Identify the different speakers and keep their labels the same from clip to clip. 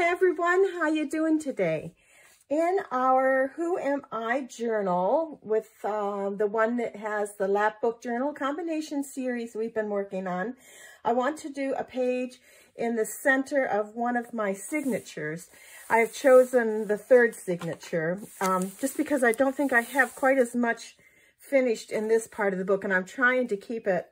Speaker 1: Hey everyone, how you doing today? In our Who Am I journal, with uh, the one that has the lap book journal combination series we've been working on, I want to do a page in the center of one of my signatures. I have chosen the third signature um, just because I don't think I have quite as much finished in this part of the book and I'm trying to keep it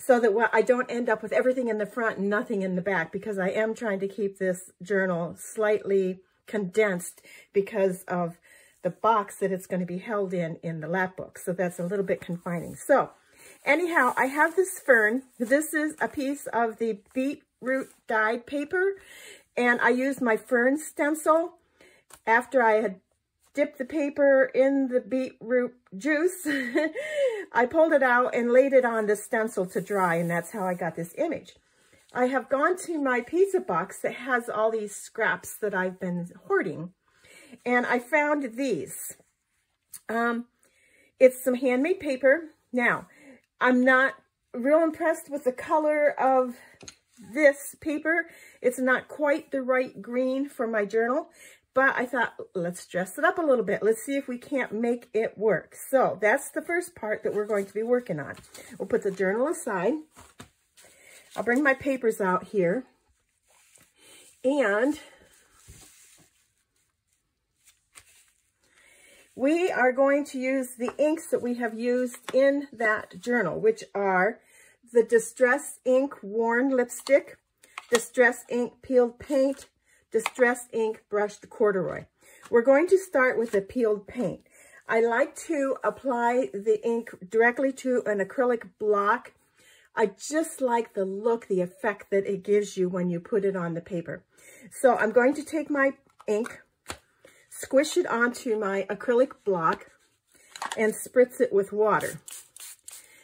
Speaker 1: so that I don't end up with everything in the front and nothing in the back because I am trying to keep this journal slightly condensed because of the box that it's going to be held in in the lap book. So that's a little bit confining. So anyhow, I have this fern. This is a piece of the beetroot dyed paper and I used my fern stencil after I had dipped the paper in the beetroot juice. I pulled it out and laid it on the stencil to dry, and that's how I got this image. I have gone to my pizza box that has all these scraps that I've been hoarding, and I found these. Um, it's some handmade paper. Now, I'm not real impressed with the color of this paper. It's not quite the right green for my journal. But I thought, let's dress it up a little bit. Let's see if we can't make it work. So that's the first part that we're going to be working on. We'll put the journal aside. I'll bring my papers out here. And we are going to use the inks that we have used in that journal, which are the Distress Ink Worn Lipstick, Distress Ink Peeled Paint, Distress Ink Brushed Corduroy. We're going to start with the peeled paint. I like to apply the ink directly to an acrylic block. I just like the look, the effect that it gives you when you put it on the paper. So I'm going to take my ink, squish it onto my acrylic block, and spritz it with water.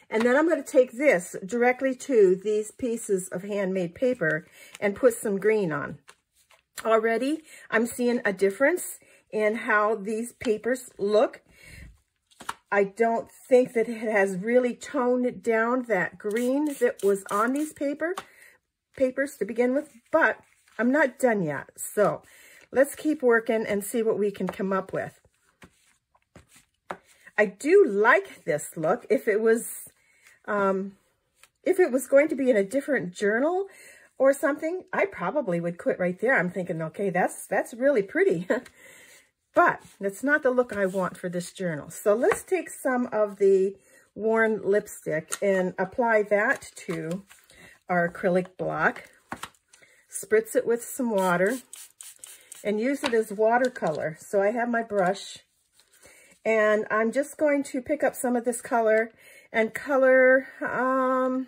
Speaker 1: And then I'm going to take this directly to these pieces of handmade paper and put some green on. Already, I'm seeing a difference in how these papers look. I don't think that it has really toned down that green that was on these paper papers to begin with, but I'm not done yet. So let's keep working and see what we can come up with. I do like this look. If it was, um, if it was going to be in a different journal, or something, I probably would quit right there. I'm thinking, okay, that's that's really pretty. but that's not the look I want for this journal. So let's take some of the worn lipstick and apply that to our acrylic block. Spritz it with some water and use it as watercolor. So I have my brush and I'm just going to pick up some of this color and color um,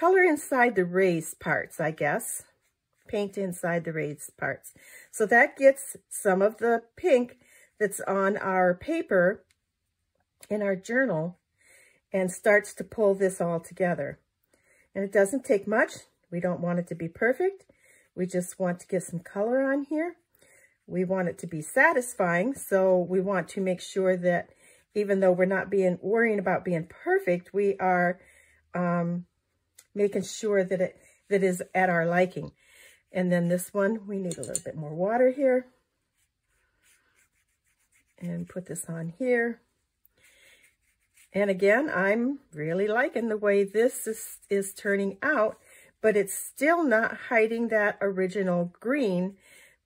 Speaker 1: color inside the raised parts, I guess. Paint inside the raised parts. So that gets some of the pink that's on our paper in our journal and starts to pull this all together. And it doesn't take much. We don't want it to be perfect. We just want to get some color on here. We want it to be satisfying, so we want to make sure that even though we're not being worrying about being perfect, we are um, making sure that it that is at our liking. And then this one, we need a little bit more water here. And put this on here. And again, I'm really liking the way this is, is turning out, but it's still not hiding that original green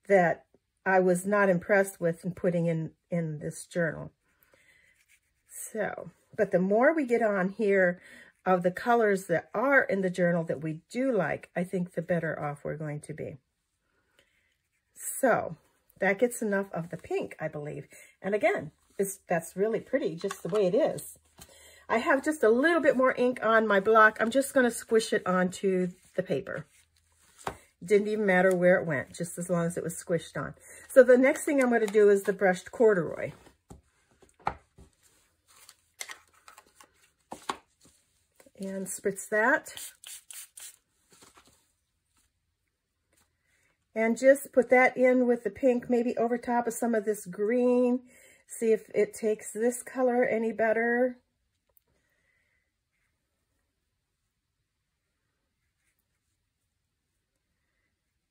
Speaker 1: that I was not impressed with in putting in, in this journal. So, but the more we get on here, of the colors that are in the journal that we do like, I think the better off we're going to be. So that gets enough of the pink, I believe. And again, it's, that's really pretty just the way it is. I have just a little bit more ink on my block. I'm just going to squish it onto the paper. Didn't even matter where it went, just as long as it was squished on. So the next thing I'm going to do is the brushed corduroy. And spritz that. And just put that in with the pink, maybe over top of some of this green. See if it takes this color any better.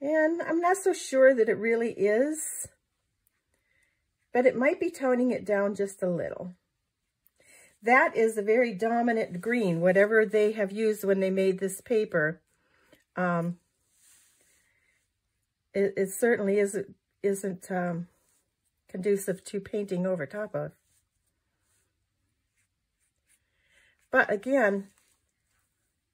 Speaker 1: And I'm not so sure that it really is, but it might be toning it down just a little. That is a very dominant green, whatever they have used when they made this paper. Um, it, it certainly isn't, isn't um, conducive to painting over top of. But again,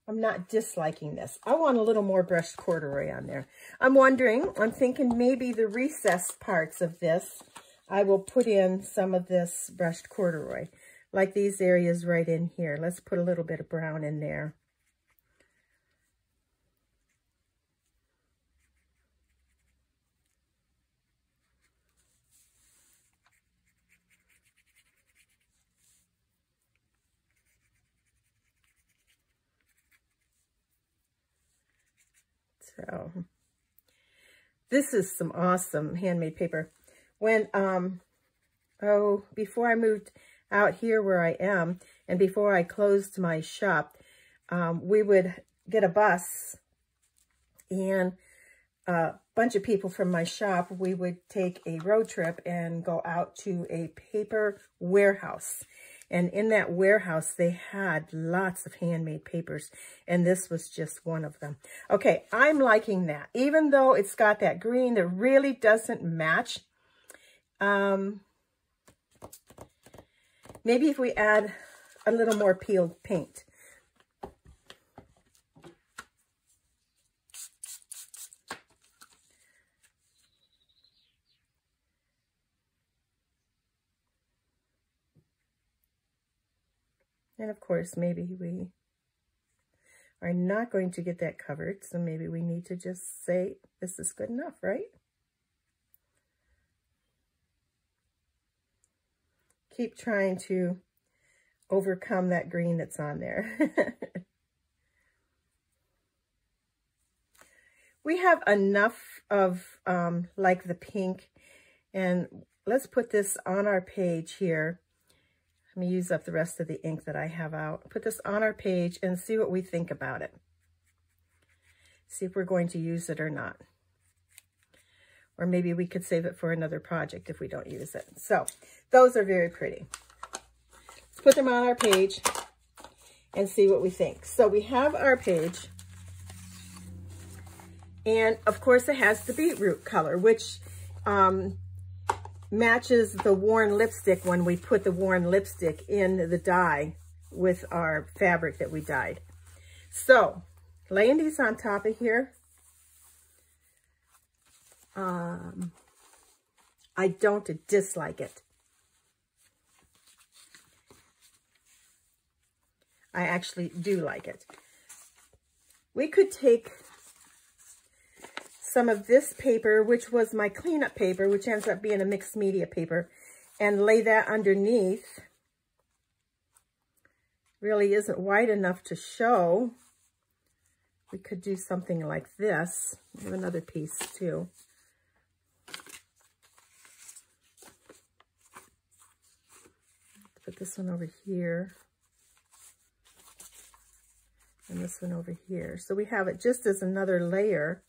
Speaker 1: I'm not disliking this. I want a little more brushed corduroy on there. I'm wondering, I'm thinking maybe the recessed parts of this, I will put in some of this brushed corduroy like these areas right in here. Let's put a little bit of brown in there. So this is some awesome handmade paper. When, um, oh, before I moved out here where I am, and before I closed my shop, um, we would get a bus and a bunch of people from my shop, we would take a road trip and go out to a paper warehouse. And in that warehouse, they had lots of handmade papers, and this was just one of them. Okay, I'm liking that. Even though it's got that green that really doesn't match, um, Maybe if we add a little more peeled paint. And of course, maybe we are not going to get that covered, so maybe we need to just say, this is good enough, right? Keep trying to overcome that green that's on there. we have enough of um, like the pink and let's put this on our page here. Let me use up the rest of the ink that I have out. Put this on our page and see what we think about it. See if we're going to use it or not. Or maybe we could save it for another project if we don't use it. So those are very pretty. Let's put them on our page and see what we think. So we have our page. And of course it has the beetroot color, which um, matches the worn lipstick when we put the worn lipstick in the dye with our fabric that we dyed. So laying these on top of here, um, I don't dislike it. I actually do like it. We could take some of this paper, which was my cleanup paper, which ends up being a mixed media paper, and lay that underneath. Really isn't wide enough to show. We could do something like this. I have another piece too. Put this one over here. And this one over here. So we have it just as another layer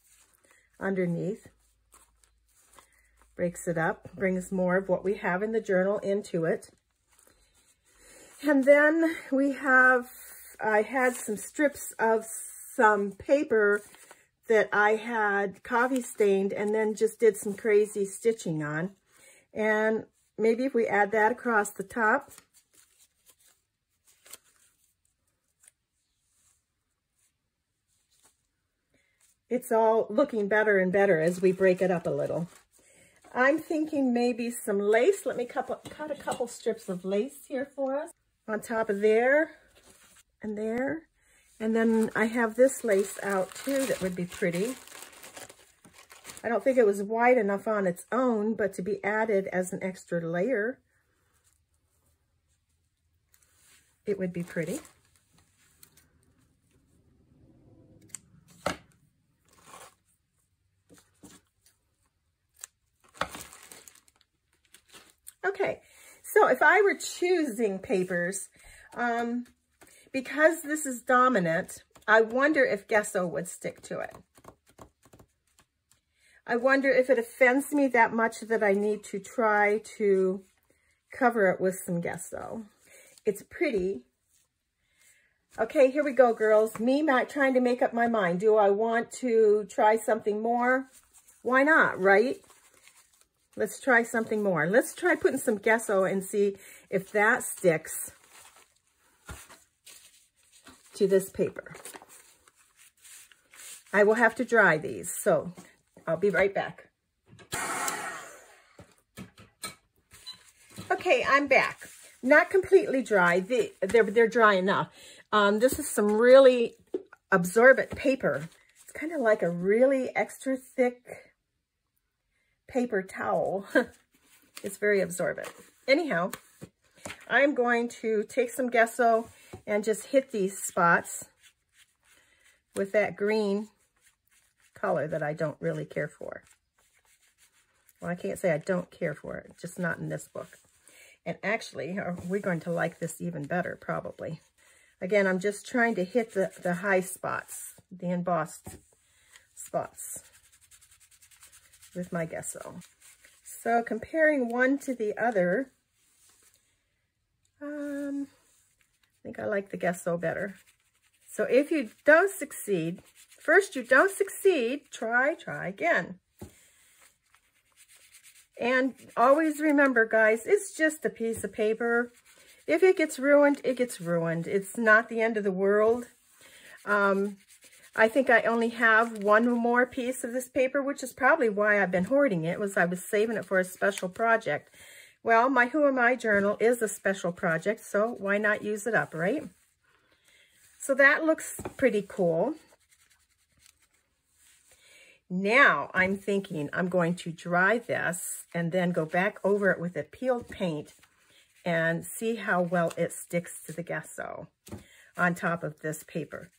Speaker 1: underneath. Breaks it up, brings more of what we have in the journal into it. And then we have, I had some strips of some paper that I had coffee stained and then just did some crazy stitching on. And maybe if we add that across the top, it's all looking better and better as we break it up a little. I'm thinking maybe some lace. Let me cut, a couple strips of lace here for us on top of there and there. And then I have this lace out too that would be pretty. I don't think it was wide enough on its own, but to be added as an extra layer, it would be pretty. Okay, so if I were choosing papers, um, because this is dominant, I wonder if gesso would stick to it. I wonder if it offends me that much that I need to try to cover it with some gesso. It's pretty. Okay, here we go, girls. Me not trying to make up my mind. Do I want to try something more? Why not, right? Let's try something more. Let's try putting some gesso and see if that sticks to this paper. I will have to dry these, so I'll be right back. Okay, I'm back. Not completely dry. They, they're, they're dry enough. Um, this is some really absorbent paper. It's kind of like a really extra thick paper towel. it's very absorbent. Anyhow, I'm going to take some gesso and just hit these spots with that green color that I don't really care for. Well, I can't say I don't care for it, just not in this book. And actually, uh, we're going to like this even better, probably. Again, I'm just trying to hit the, the high spots, the embossed spots with my gesso. So comparing one to the other, um, I think I like the gesso better. So if you don't succeed, first you don't succeed, try, try again. And always remember, guys, it's just a piece of paper. If it gets ruined, it gets ruined. It's not the end of the world. Um, I think I only have one more piece of this paper, which is probably why I've been hoarding it, was I was saving it for a special project. Well, my Who Am I journal is a special project, so why not use it up, right? So that looks pretty cool. Now I'm thinking I'm going to dry this and then go back over it with a peeled paint and see how well it sticks to the gesso on top of this paper.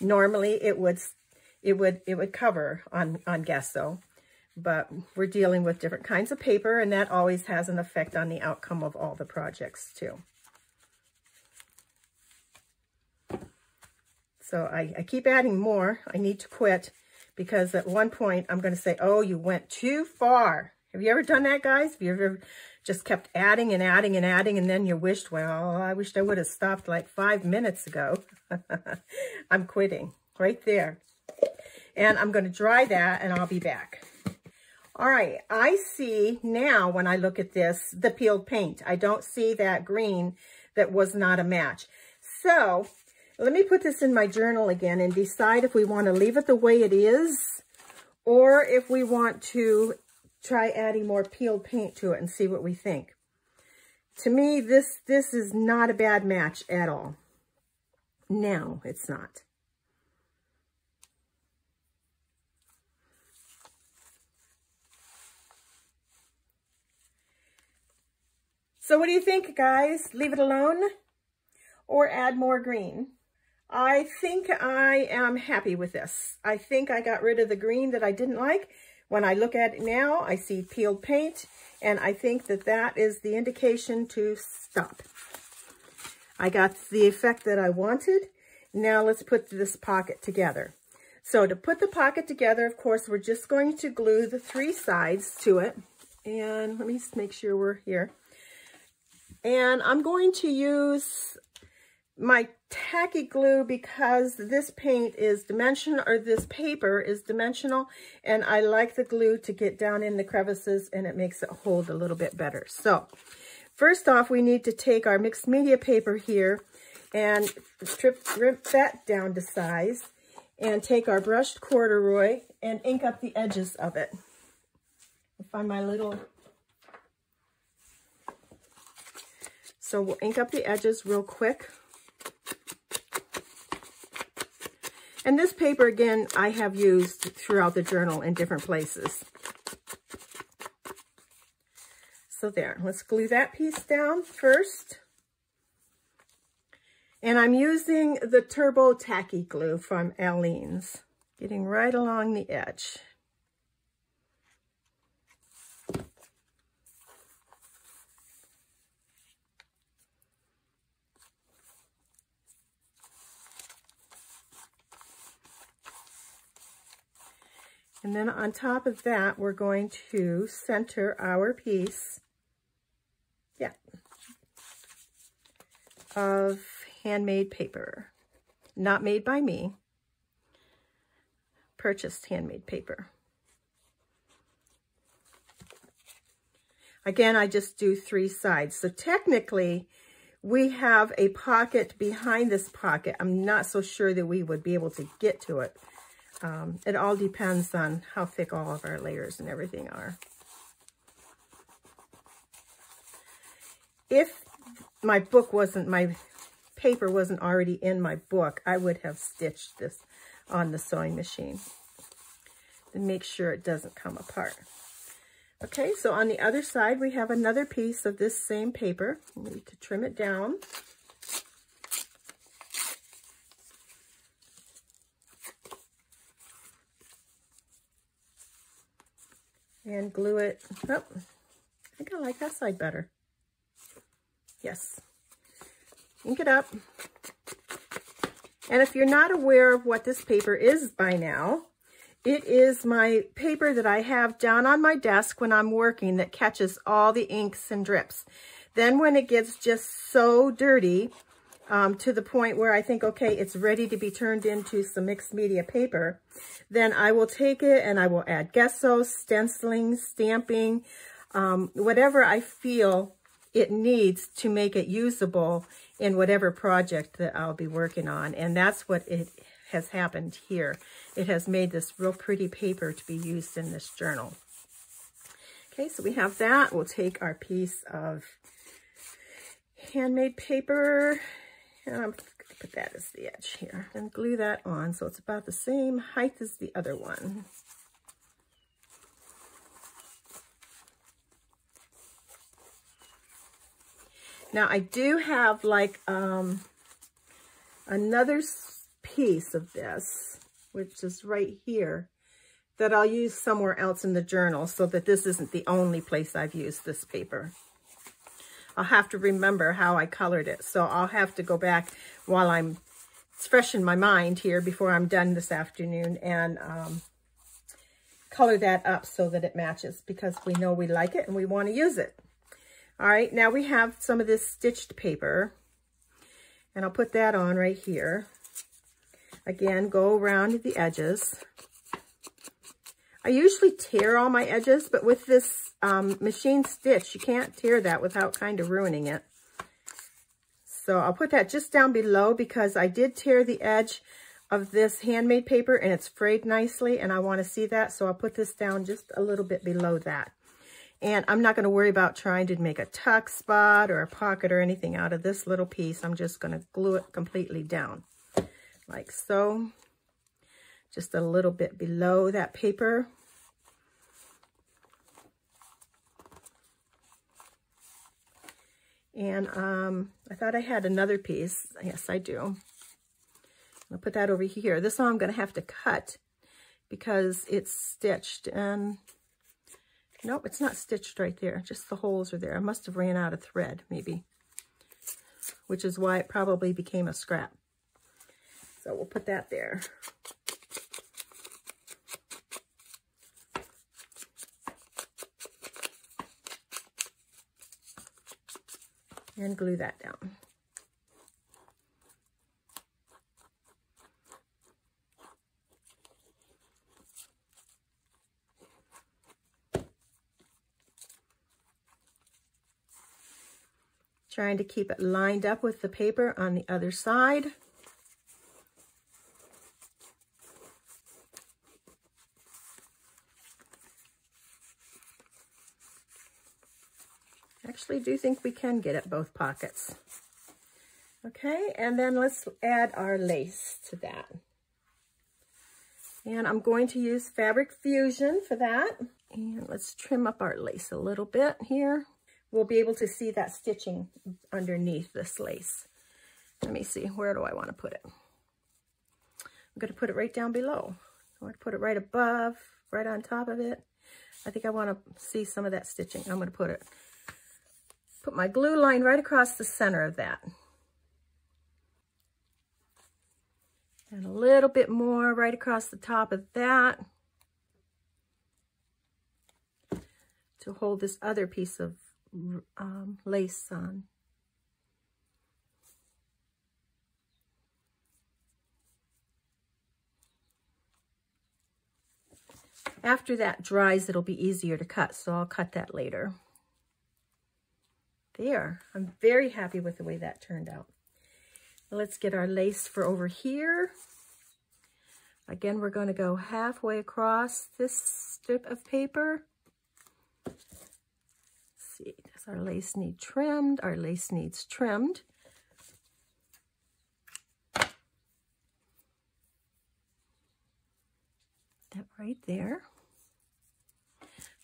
Speaker 1: Normally it would it would it would cover on on gesso, but we're dealing with different kinds of paper and that always has an effect on the outcome of all the projects too. So I, I keep adding more. I need to quit because at one point I'm going to say, oh, you went too far. Have you ever done that, guys? Have you ever just kept adding and adding and adding and then you wished, well, I wished I would have stopped like five minutes ago. I'm quitting right there. And I'm going to dry that and I'll be back. All right, I see now when I look at this, the peeled paint. I don't see that green that was not a match. So let me put this in my journal again and decide if we want to leave it the way it is or if we want to try adding more peeled paint to it and see what we think. To me, this, this is not a bad match at all. No, it's not. So what do you think, guys? Leave it alone or add more green? I think I am happy with this. I think I got rid of the green that I didn't like. When I look at it now, I see peeled paint, and I think that that is the indication to stop. I got the effect that I wanted. Now let's put this pocket together. So to put the pocket together, of course, we're just going to glue the three sides to it. And let me make sure we're here. And I'm going to use my tacky glue because this paint is dimensional or this paper is dimensional and I like the glue to get down in the crevices and it makes it hold a little bit better. So first off we need to take our mixed media paper here and strip, rip that down to size and take our brushed corduroy and ink up the edges of it. I'll find my little So we'll ink up the edges real quick. And this paper, again, I have used throughout the journal in different places. So there, let's glue that piece down first. And I'm using the Turbo Tacky Glue from Aleene's, getting right along the edge. And then on top of that, we're going to center our piece, yeah, of handmade paper. Not made by me, purchased handmade paper. Again, I just do three sides. So technically, we have a pocket behind this pocket. I'm not so sure that we would be able to get to it. Um, it all depends on how thick all of our layers and everything are. If my book wasn't, my paper wasn't already in my book, I would have stitched this on the sewing machine and make sure it doesn't come apart. Okay, so on the other side, we have another piece of this same paper. We need to trim it down. And glue it. Oh, I think I like that side better. Yes. Ink it up. And if you're not aware of what this paper is by now, it is my paper that I have down on my desk when I'm working that catches all the inks and drips. Then when it gets just so dirty um, to the point where I think, okay, it's ready to be turned into some mixed media paper, then I will take it and I will add gesso, stenciling, stamping, um, whatever I feel it needs to make it usable in whatever project that I'll be working on. And that's what it has happened here. It has made this real pretty paper to be used in this journal. Okay, so we have that. We'll take our piece of handmade paper, and I'm going to put that as the edge here, and glue that on so it's about the same height as the other one. Now I do have like um, another piece of this, which is right here, that I'll use somewhere else in the journal so that this isn't the only place I've used this paper. I'll have to remember how I colored it. So I'll have to go back while I'm, fresh in my mind here before I'm done this afternoon and um, color that up so that it matches because we know we like it and we want to use it. All right, now we have some of this stitched paper and I'll put that on right here. Again, go around the edges. I usually tear all my edges, but with this um, machine stitch, you can't tear that without kind of ruining it. So I'll put that just down below because I did tear the edge of this handmade paper and it's frayed nicely and I want to see that. So I'll put this down just a little bit below that. And I'm not going to worry about trying to make a tuck spot or a pocket or anything out of this little piece. I'm just going to glue it completely down like so. Just a little bit below that paper. And um, I thought I had another piece. Yes, I do. I'll put that over here. This one I'm going to have to cut because it's stitched. And nope, it's not stitched right there. Just the holes are there. I must have ran out of thread, maybe, which is why it probably became a scrap. So we'll put that there. And glue that down. Trying to keep it lined up with the paper on the other side. Actually do think we can get at both pockets. Okay, and then let's add our lace to that. And I'm going to use Fabric Fusion for that. And let's trim up our lace a little bit here. We'll be able to see that stitching underneath this lace. Let me see, where do I want to put it? I'm going to put it right down below. I want to put it right above, right on top of it. I think I want to see some of that stitching. I'm going to put it Put my glue line right across the center of that. And a little bit more right across the top of that. to hold this other piece of um, lace on. After that dries, it'll be easier to cut, so I'll cut that later. There, I'm very happy with the way that turned out. Let's get our lace for over here. Again, we're going to go halfway across this strip of paper. Let's see, does our lace need trimmed? Our lace needs trimmed. That right there.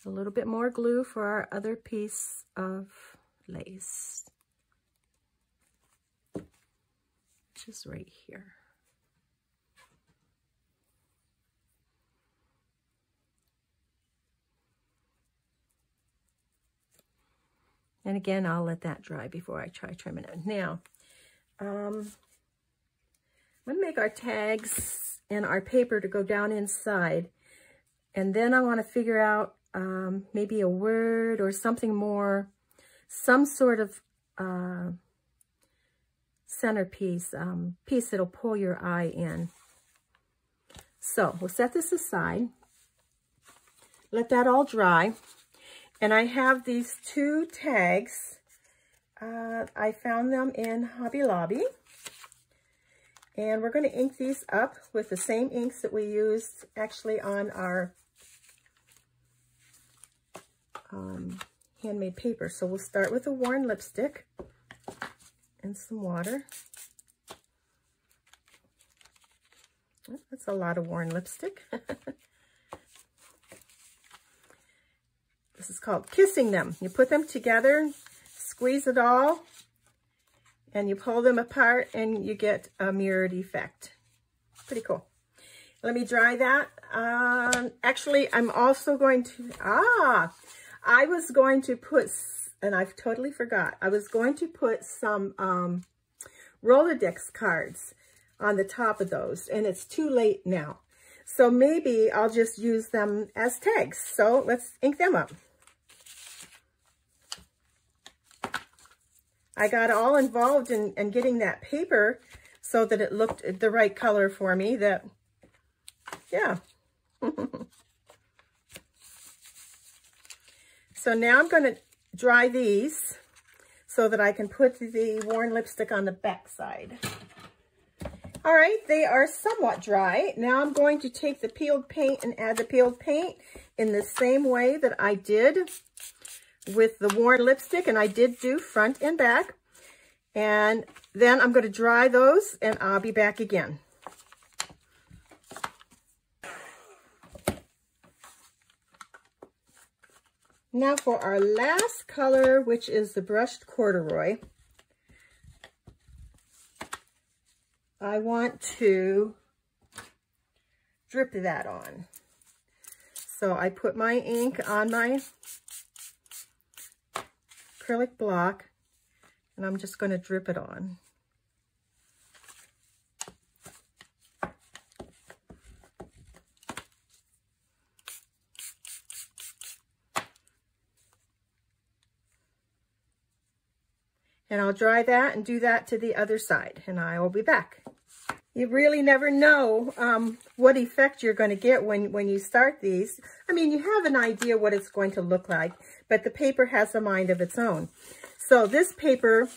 Speaker 1: A little bit more glue for our other piece of lace. Which is right here. And again, I'll let that dry before I try trimming it. Now, um, I'm to make our tags and our paper to go down inside. And then I want to figure out um, maybe a word or something more, some sort of uh, centerpiece, um, piece that'll pull your eye in. So we'll set this aside, let that all dry. And I have these two tags. Uh, I found them in Hobby Lobby. And we're going to ink these up with the same inks that we used actually on our um, handmade paper. So we'll start with a worn lipstick and some water. That's a lot of worn lipstick. this is called kissing them. You put them together, squeeze it all, and you pull them apart and you get a mirrored effect. Pretty cool. Let me dry that. Um, actually, I'm also going to, ah, I was going to put, and I've totally forgot, I was going to put some um, Rolodex cards on the top of those, and it's too late now. So maybe I'll just use them as tags. So let's ink them up. I got all involved in, in getting that paper so that it looked the right color for me that, yeah. So now I'm going to dry these so that I can put the worn lipstick on the back side. All right, they are somewhat dry. Now I'm going to take the peeled paint and add the peeled paint in the same way that I did with the worn lipstick, and I did do front and back. And then I'm going to dry those, and I'll be back again. Now for our last color, which is the brushed corduroy, I want to drip that on. So I put my ink on my acrylic block and I'm just going to drip it on. And I'll dry that and do that to the other side, and I will be back. You really never know um, what effect you're going to get when, when you start these. I mean, you have an idea what it's going to look like, but the paper has a mind of its own. So this paper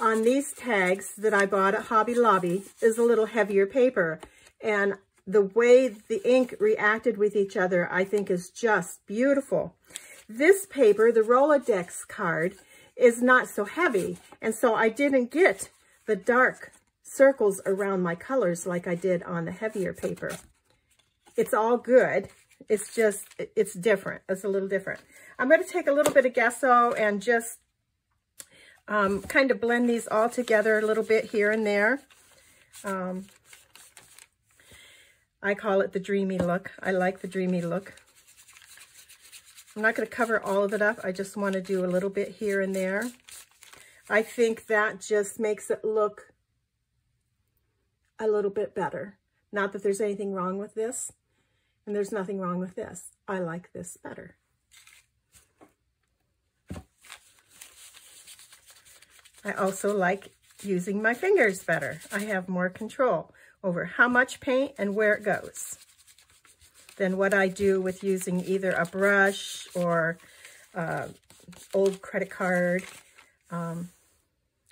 Speaker 1: on these tags that I bought at Hobby Lobby is a little heavier paper. And the way the ink reacted with each other, I think is just beautiful. This paper, the Rolodex card, is not so heavy. And so I didn't get the dark circles around my colors like I did on the heavier paper. It's all good. It's just, it's different. It's a little different. I'm going to take a little bit of gesso and just um, kind of blend these all together a little bit here and there. Um, I call it the dreamy look. I like the dreamy look. I'm not going to cover all of it up. I just want to do a little bit here and there. I think that just makes it look a little bit better. Not that there's anything wrong with this, and there's nothing wrong with this. I like this better. I also like using my fingers better. I have more control over how much paint and where it goes than what I do with using either a brush or uh, old credit card. Um,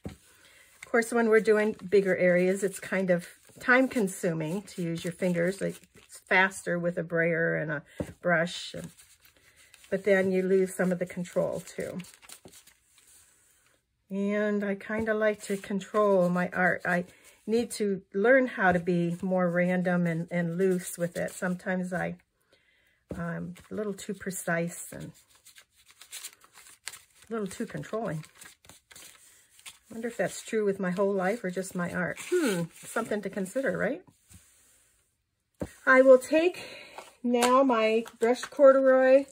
Speaker 1: of course, when we're doing bigger areas, it's kind of time consuming to use your fingers. Like it's faster with a brayer and a brush. And, but then you lose some of the control too. And I kind of like to control my art. I need to learn how to be more random and, and loose with it. Sometimes I, I'm a little too precise and a little too controlling. I wonder if that's true with my whole life or just my art. Hmm, something to consider, right? I will take now my brushed corduroy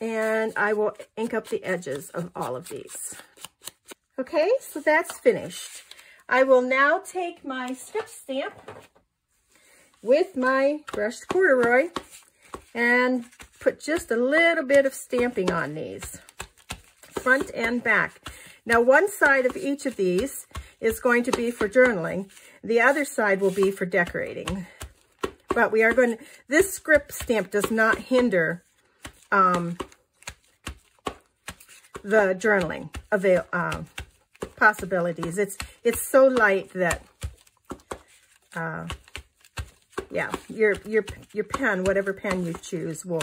Speaker 1: and I will ink up the edges of all of these. Okay, so that's finished. I will now take my script stamp with my brushed corduroy and put just a little bit of stamping on these, front and back. Now, one side of each of these is going to be for journaling. The other side will be for decorating. But we are going to, this script stamp does not hinder um, the journaling avail, uh, possibilities. It's it's so light that, uh, yeah, your your your pen, whatever pen you choose, will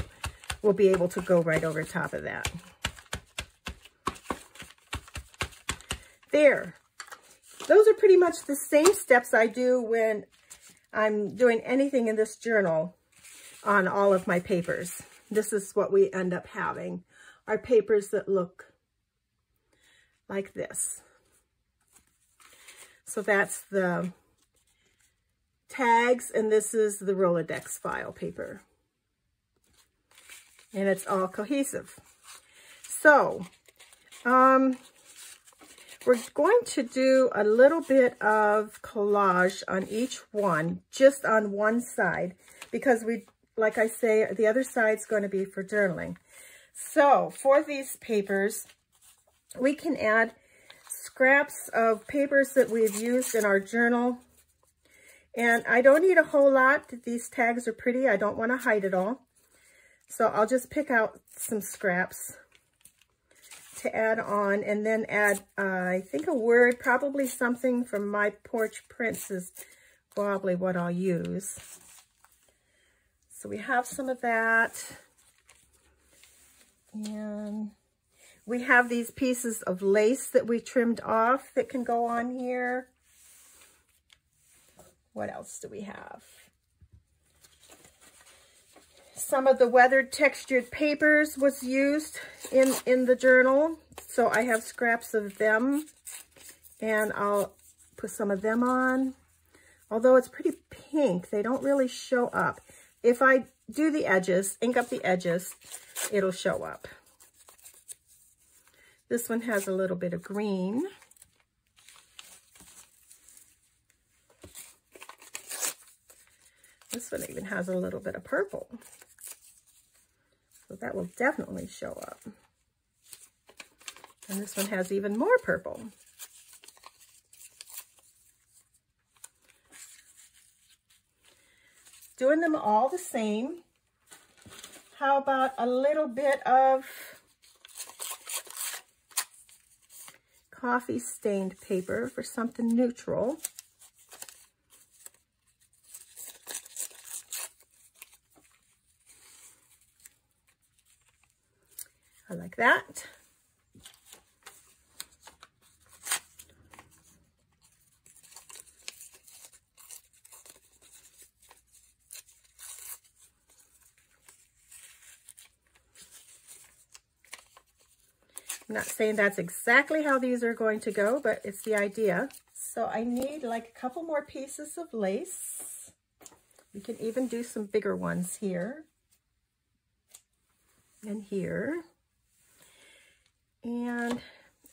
Speaker 1: will be able to go right over top of that. There. Those are pretty much the same steps I do when I'm doing anything in this journal on all of my papers. This is what we end up having, are papers that look like this. So that's the tags, and this is the Rolodex file paper. And it's all cohesive. So, um, we're going to do a little bit of collage on each one, just on one side, because we, like I say, the other side's going to be for journaling. So, for these papers, we can add scraps of papers that we've used in our journal. And I don't need a whole lot. These tags are pretty. I don't want to hide it all. So I'll just pick out some scraps to add on and then add, uh, I think a word, probably something from My Porch Prints is probably what I'll use. So we have some of that. And we have these pieces of lace that we trimmed off that can go on here. What else do we have? Some of the weathered textured papers was used in, in the journal. So I have scraps of them and I'll put some of them on. Although it's pretty pink, they don't really show up. If I do the edges, ink up the edges, it'll show up. This one has a little bit of green. This one even has a little bit of purple. So that will definitely show up. And this one has even more purple. Doing them all the same. How about a little bit of coffee stained paper for something neutral. I like that. I'm not saying that's exactly how these are going to go, but it's the idea. So I need like a couple more pieces of lace. We can even do some bigger ones here and here. And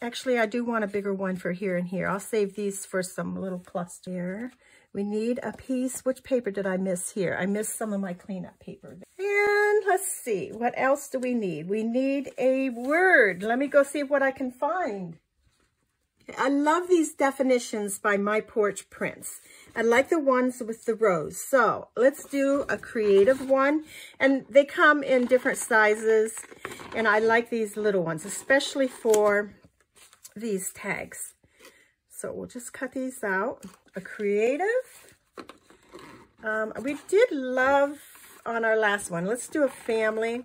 Speaker 1: actually, I do want a bigger one for here and here. I'll save these for some little cluster. We need a piece. Which paper did I miss here? I missed some of my cleanup paper. And let's see, what else do we need? We need a word. Let me go see what I can find. I love these definitions by My Porch Prints. I like the ones with the rose. So let's do a creative one. And they come in different sizes. And I like these little ones, especially for these tags. So we'll just cut these out. A creative. Um, we did love on our last one. Let's do a family.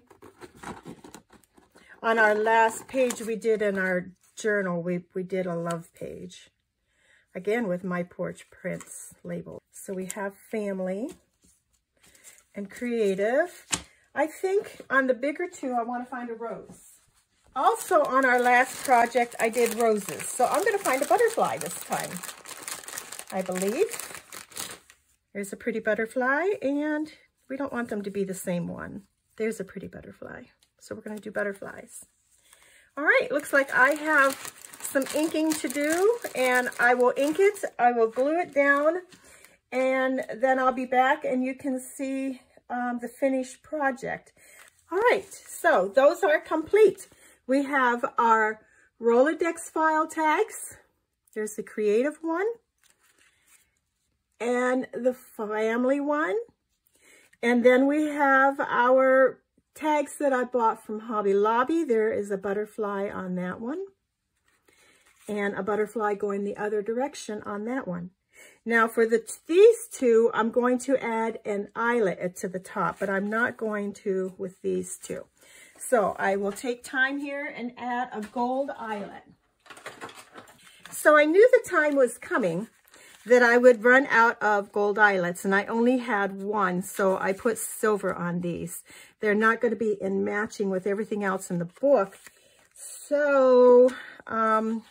Speaker 1: On our last page we did in our journal, we, we did a love page. Again, with My Porch Prints label. So we have family and creative. I think on the bigger two, I want to find a rose. Also on our last project, I did roses. So I'm going to find a butterfly this time, I believe. There's a pretty butterfly, and we don't want them to be the same one. There's a pretty butterfly. So we're going to do butterflies. All right, looks like I have some inking to do, and I will ink it. I will glue it down, and then I'll be back, and you can see um, the finished project. All right, so those are complete. We have our Rolodex file tags. There's the creative one and the family one. And then we have our tags that I bought from Hobby Lobby. There is a butterfly on that one and a butterfly going the other direction on that one. Now for the these two, I'm going to add an eyelet to the top, but I'm not going to with these two. So I will take time here and add a gold eyelet. So I knew the time was coming that I would run out of gold eyelets, and I only had one, so I put silver on these. They're not going to be in matching with everything else in the book, so um,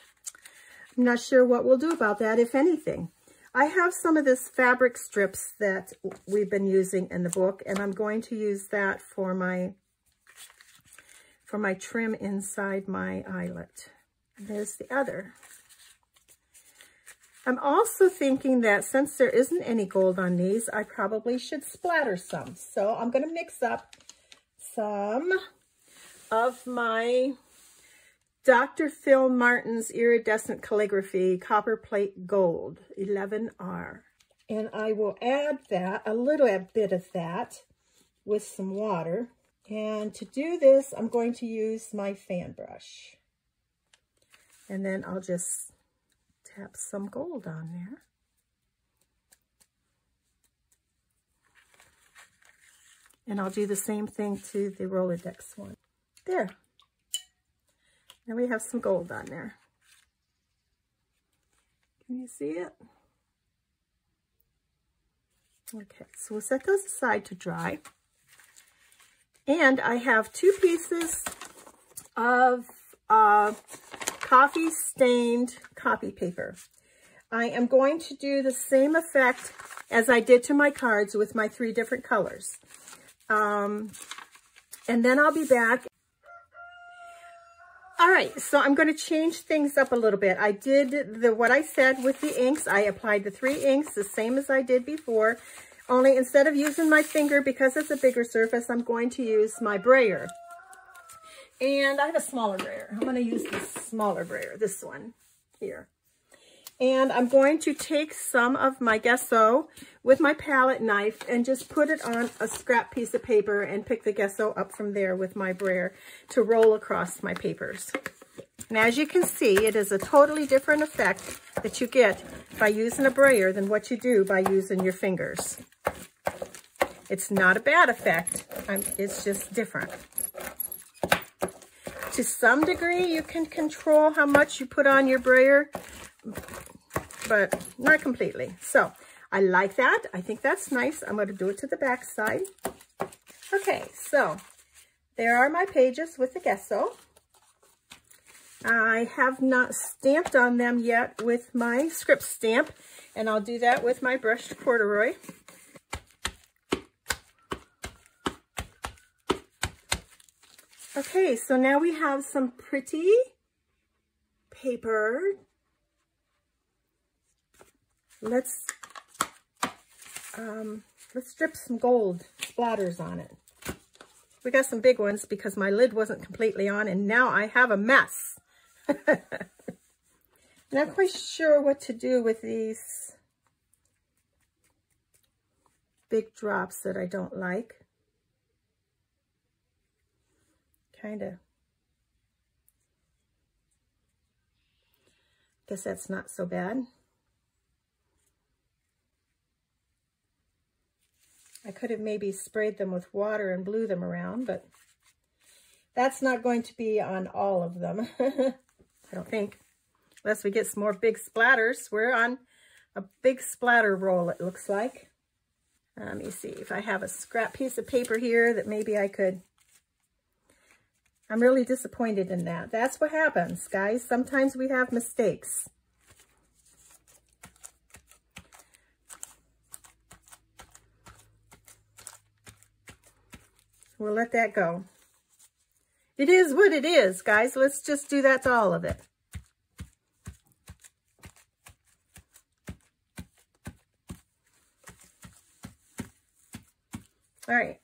Speaker 1: I'm not sure what we'll do about that, if anything. I have some of this fabric strips that we've been using in the book, and I'm going to use that for my for my trim inside my eyelet. There's the other. I'm also thinking that since there isn't any gold on these, I probably should splatter some. So I'm going to mix up some of my Dr. Phil Martin's Iridescent Calligraphy Copper Plate Gold 11R. And I will add that, a little bit of that, with some water. And to do this, I'm going to use my fan brush. And then I'll just tap some gold on there. And I'll do the same thing to the Rolodex one. There. Now we have some gold on there. Can you see it? Okay, so we'll set those aside to dry. And I have two pieces of uh, coffee stained copy paper. I am going to do the same effect as I did to my cards with my three different colors. Um, and then I'll be back. All right, so I'm going to change things up a little bit. I did the what I said with the inks. I applied the three inks the same as I did before. Only instead of using my finger, because it's a bigger surface, I'm going to use my brayer. And I have a smaller brayer. I'm going to use this smaller brayer, this one here. And I'm going to take some of my gesso with my palette knife and just put it on a scrap piece of paper and pick the gesso up from there with my brayer to roll across my papers. And as you can see, it is a totally different effect that you get by using a brayer than what you do by using your fingers. It's not a bad effect. I'm, it's just different to some degree, you can control how much you put on your brayer, but not completely. So I like that. I think that's nice. I'm going to do it to the back side. Okay, so there are my pages with the gesso. I have not stamped on them yet with my script stamp, and I'll do that with my brushed corduroy. Okay, so now we have some pretty paper. Let's um, let's strip some gold splatters on it. We got some big ones because my lid wasn't completely on and now I have a mess. Not quite sure what to do with these big drops that I don't like. Kind of. Guess that's not so bad. I could have maybe sprayed them with water and blew them around, but that's not going to be on all of them. I don't think. Unless we get some more big splatters. We're on a big splatter roll, it looks like. Uh, let me see if I have a scrap piece of paper here that maybe I could... I'm really disappointed in that. That's what happens, guys. Sometimes we have mistakes. We'll let that go. It is what it is, guys. Let's just do that to all of it. All right.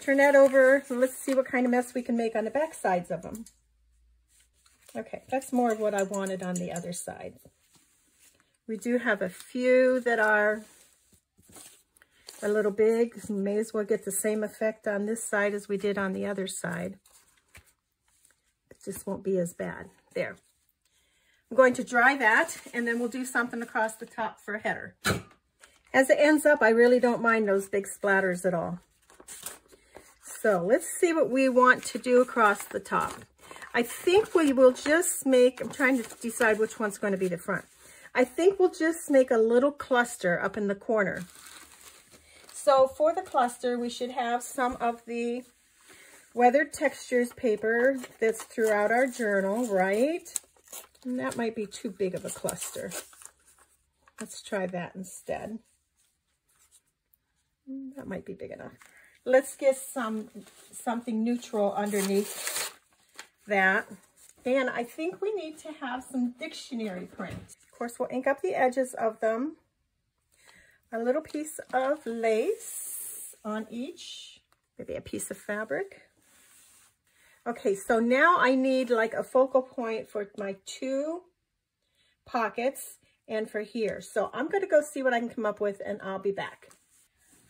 Speaker 1: Turn that over. Let's see what kind of mess we can make on the back sides of them. Okay, that's more of what I wanted on the other side. We do have a few that are a little big. You May as well get the same effect on this side as we did on the other side. It just won't be as bad. There. I'm going to dry that, and then we'll do something across the top for a header. As it ends up, I really don't mind those big splatters at all. So let's see what we want to do across the top. I think we will just make, I'm trying to decide which one's going to be the front. I think we'll just make a little cluster up in the corner. So for the cluster, we should have some of the weathered textures paper that's throughout our journal, right? And that might be too big of a cluster. Let's try that instead. That might be big enough. Let's get some something neutral underneath that. And I think we need to have some dictionary print. Of course, we'll ink up the edges of them a little piece of lace on each, maybe a piece of fabric. Okay, so now I need like a focal point for my two pockets and for here. So I'm to go see what I can come up with and I'll be back.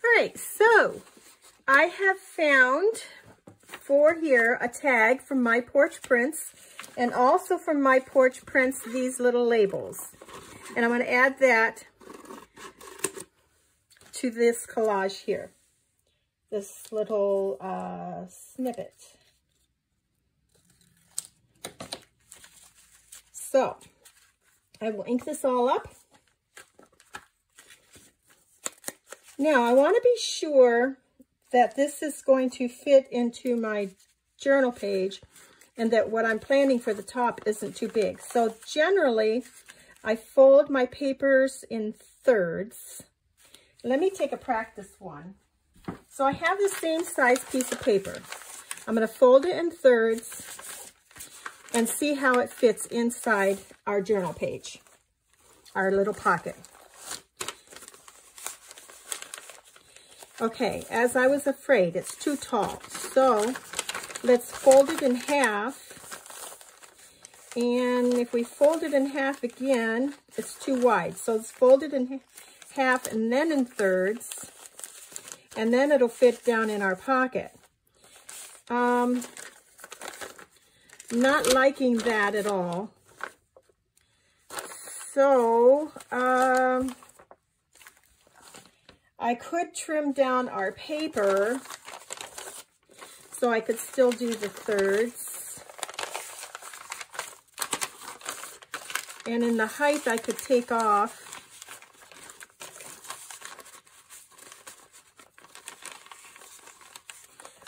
Speaker 1: All right, so I have found for here a tag from My Porch Prints and also from My Porch Prints these little labels. And I'm to add that to this collage here, this little uh, snippet. So I will ink this all up. Now I want to be sure that this is going to fit into my journal page and that what I'm planning for the top isn't too big. So generally, I fold my papers in thirds let me take a practice one. So I have the same size piece of paper. I'm going to fold it in thirds and see how it fits inside our journal page, our little pocket. Okay, as I was afraid, it's too tall. So let's fold it in half. And if we fold it in half again, it's too wide. So let's fold it in half and then in thirds, and then it'll fit down in our pocket. Um, not liking that at all. So, um, I could trim down our paper so I could still do the thirds. And in the height, I could take off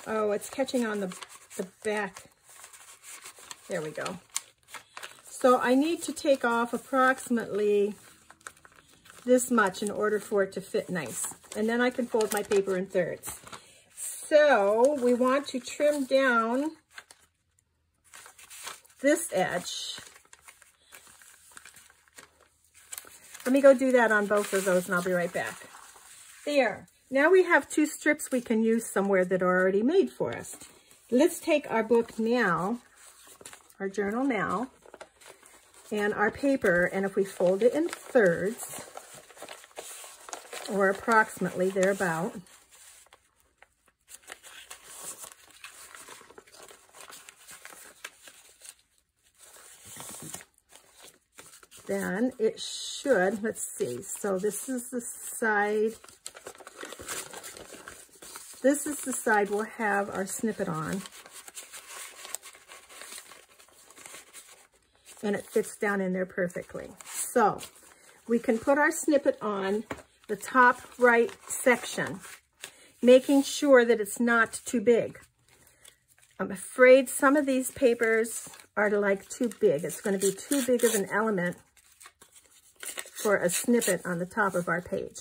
Speaker 1: Oh, it's catching on the, the back. There we go. So I need to take off approximately this much in order for it to fit nice. And then I can fold my paper in thirds. So we want to trim down this edge. Let me go do that on both of those and I'll be right back. There. Now we have two strips we can use somewhere that are already made for us. Let's take our book now, our journal now, and our paper, and if we fold it in thirds, or approximately thereabout, then it should, let's see, so this is the side, this is the side we'll have our snippet on. And it fits down in there perfectly. So we can put our snippet on the top right section, making sure that it's not too big. I'm afraid some of these papers are like too big. It's going to be too big of an element for a snippet on the top of our page.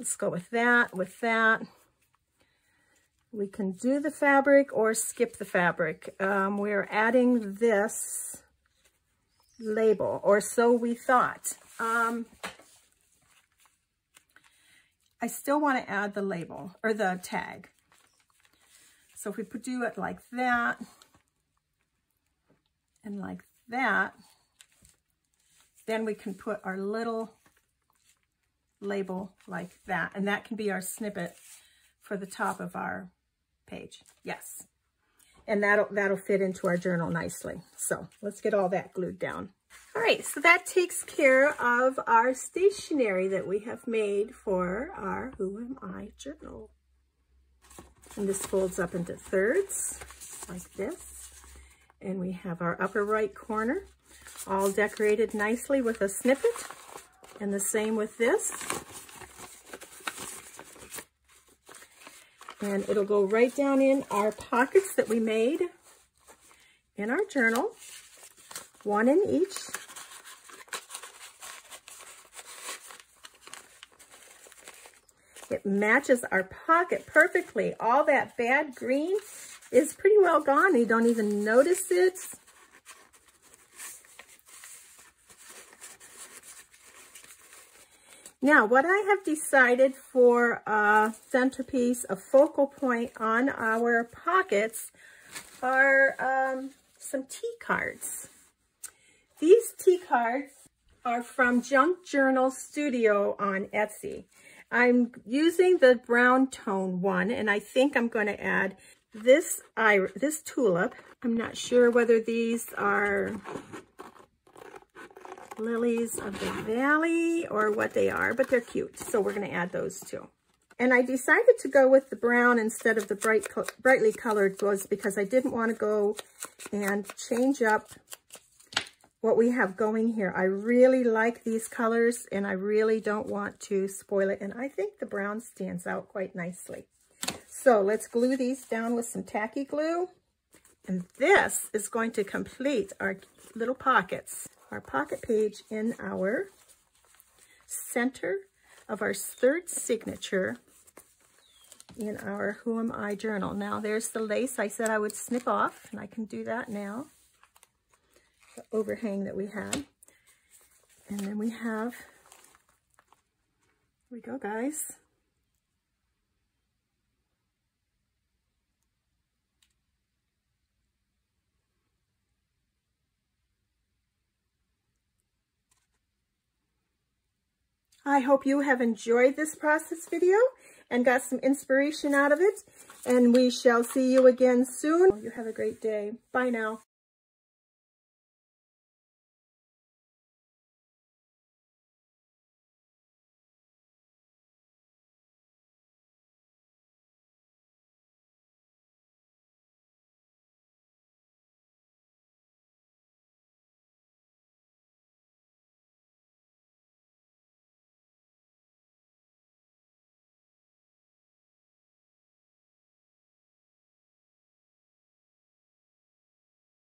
Speaker 1: Let's go with that, with that. We can do the fabric or skip the fabric. Um, we're adding this label, or so we thought. Um, I still want to add the label, or the tag. So if we do it like that, and like that, then we can put our little label like that. And that can be our snippet for the top of our page. Yes. And that'll, that'll fit into our journal nicely. So let's get all that glued down. All right, so that takes care of our stationery that we have made for our Who Am I journal. And this folds up into thirds like this. And we have our upper right corner all decorated nicely with a snippet. And the same with this. And it'll go right down in our pockets that we made in our journal, one in each. It matches our pocket perfectly. All that bad green is pretty well gone. You don't even notice it. Now, what I have decided for a centerpiece, a focal point on our pockets are um, some tea cards. These tea cards are from Junk Journal Studio on Etsy. I'm using the brown tone one, and I think I'm going to add this, this tulip. I'm not sure whether these are lilies of the valley or what they are, but they're cute. So we're going to add those too. And I decided to go with the brown instead of the bright, brightly colored was because I didn't want to go and change up what we have going here. I really like these colors and I really don't want to spoil it. And I think the brown stands out quite nicely. So let's glue these down with some tacky glue. And this is going to complete our little pockets our pocket page in our center of our third signature in our Who Am I journal. Now there's the lace I said I would snip off, and I can do that now. The overhang that we had. And then we have, we go guys, I hope you have enjoyed this process video and got some inspiration out of it. And we shall see you again soon. You have a great day. Bye now.